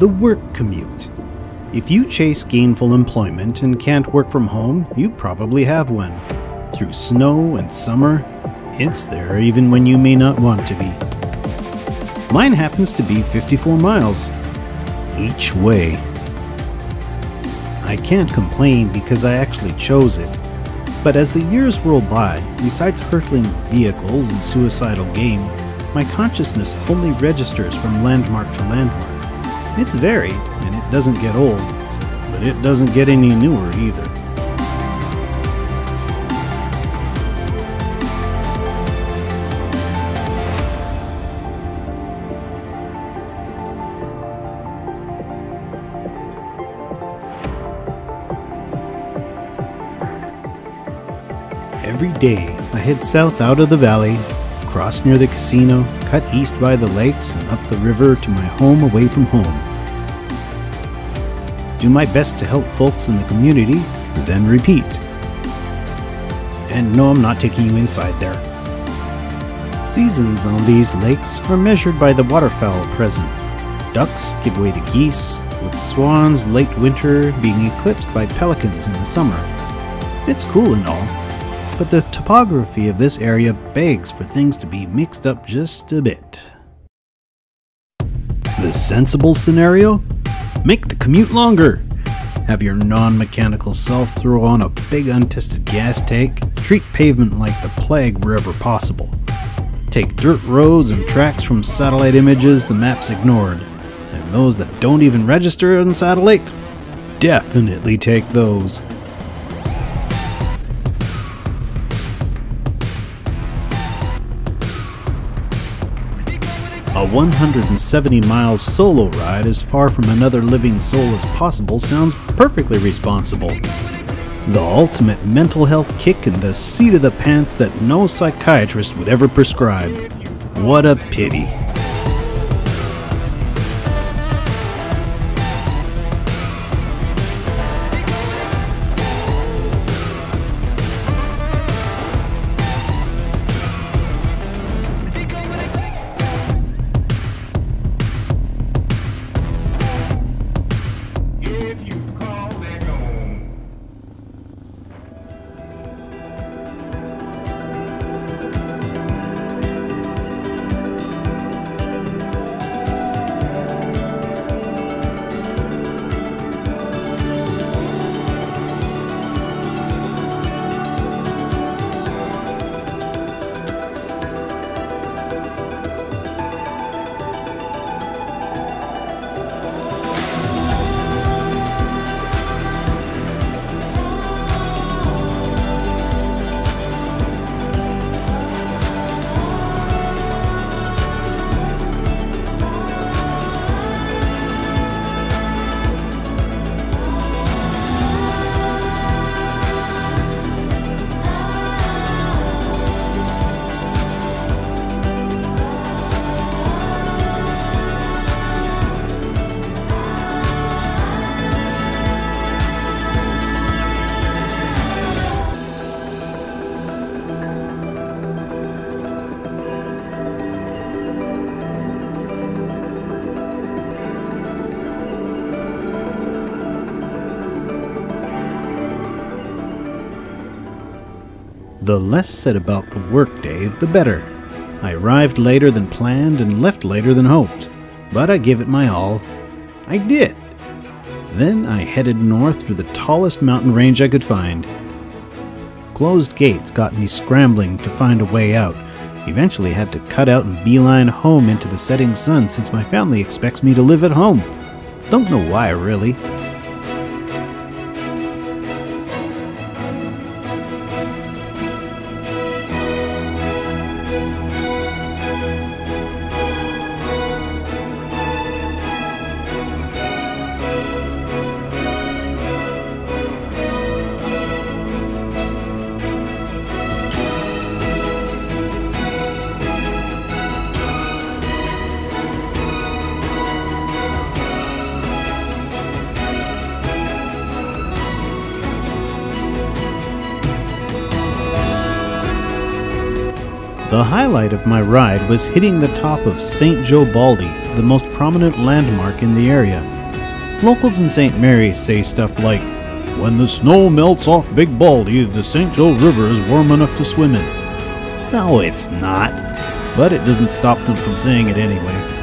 The work commute. If you chase gainful employment and can't work from home, you probably have one. Through snow and summer, it's there even when you may not want to be. Mine happens to be 54 miles each way. I can't complain because I actually chose it. But as the years roll by, besides hurtling vehicles and suicidal game, my consciousness only registers from landmark to landmark. It's varied, and it doesn't get old, but it doesn't get any newer either. Every day, I head south out of the valley, cross near the casino, cut east by the lakes, and up the river to my home away from home. Do my best to help folks in the community, then repeat. And no, I'm not taking you inside there. Seasons on these lakes are measured by the waterfowl present. Ducks give way to geese, with swans late winter being eclipsed by pelicans in the summer. It's cool and all, but the topography of this area begs for things to be mixed up just a bit. The sensible scenario? Make the commute longer. Have your non mechanical self throw on a big untested gas tank. Treat pavement like the plague wherever possible. Take dirt roads and tracks from satellite images the maps ignored. And those that don't even register on satellite? Definitely take those. A 170 mile solo ride as far from another living soul as possible sounds perfectly responsible. The ultimate mental health kick in the seat of the pants that no psychiatrist would ever prescribe. What a pity. The less said about the workday, the better. I arrived later than planned and left later than hoped, but I give it my all. I did. Then I headed north through the tallest mountain range I could find. Closed gates got me scrambling to find a way out. Eventually had to cut out and beeline home into the setting sun since my family expects me to live at home. Don't know why, really. The highlight of my ride was hitting the top of St. Joe Baldy, the most prominent landmark in the area. Locals in St. Maries say stuff like, When the snow melts off Big Baldy, the St. Joe River is warm enough to swim in. No, it's not. But it doesn't stop them from saying it anyway.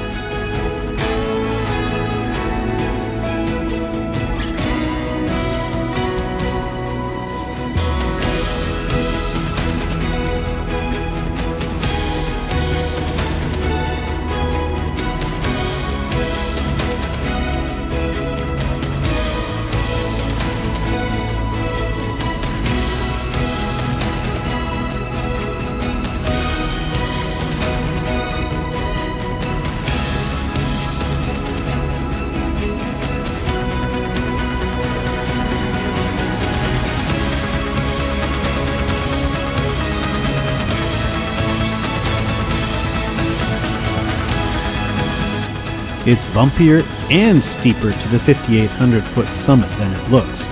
It's bumpier and steeper to the 5,800 foot summit than it looks.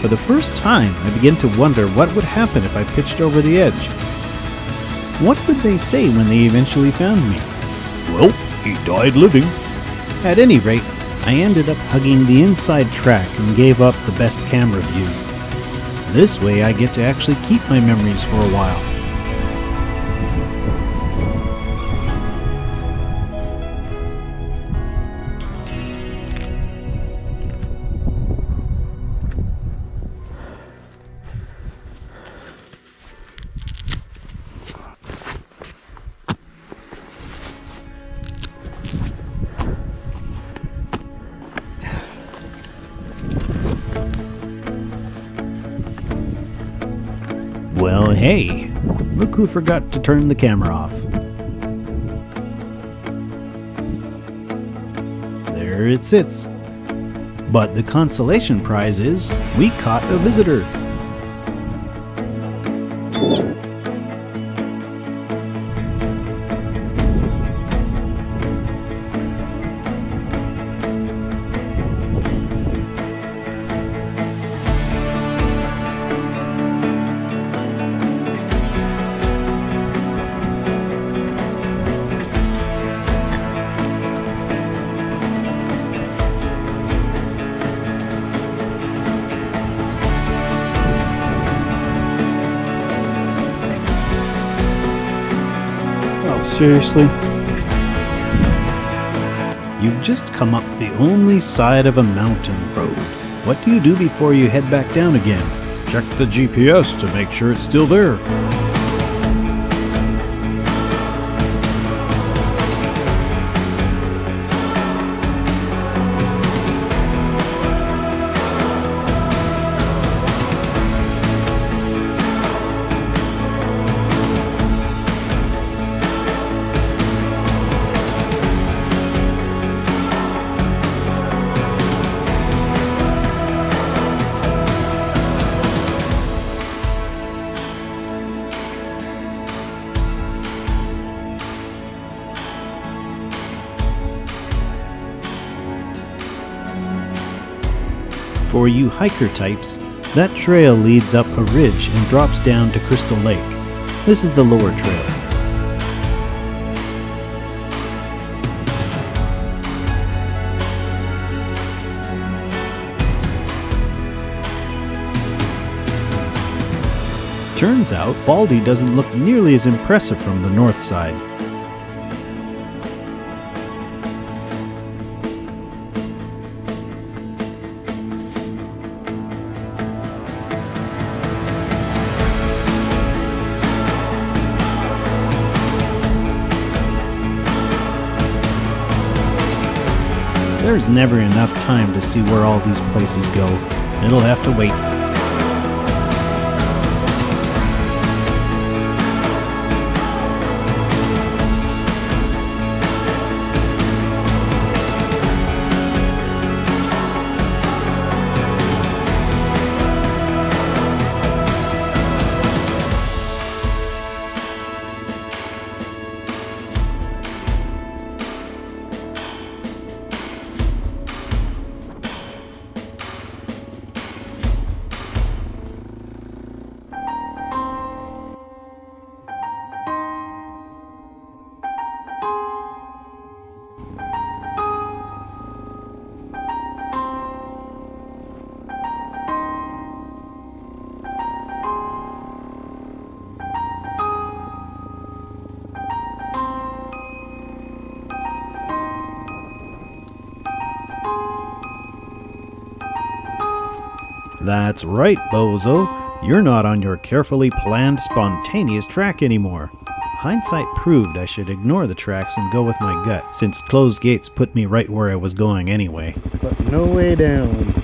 For the first time, I begin to wonder what would happen if I pitched over the edge. What would they say when they eventually found me? Well, he died living. At any rate, I ended up hugging the inside track and gave up the best camera views. This way, I get to actually keep my memories for a while. Well, hey, look who forgot to turn the camera off. There it sits. But the consolation prize is we caught a visitor. Seriously? You've just come up the only side of a mountain road. What do you do before you head back down again? Check the GPS to make sure it's still there. For you hiker types, that trail leads up a ridge and drops down to Crystal Lake. This is the lower trail. Turns out, Baldy doesn't look nearly as impressive from the north side. There's never enough time to see where all these places go. It'll have to wait. That's right, bozo. You're not on your carefully planned, spontaneous track anymore. Hindsight proved I should ignore the tracks and go with my gut, since closed gates put me right where I was going anyway. But no way down.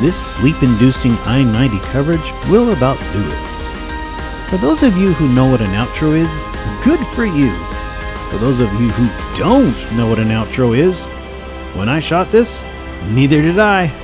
This sleep inducing I 90 coverage will about do it. For those of you who know what an outro is, good for you. For those of you who don't know what an outro is, when I shot this, neither did I.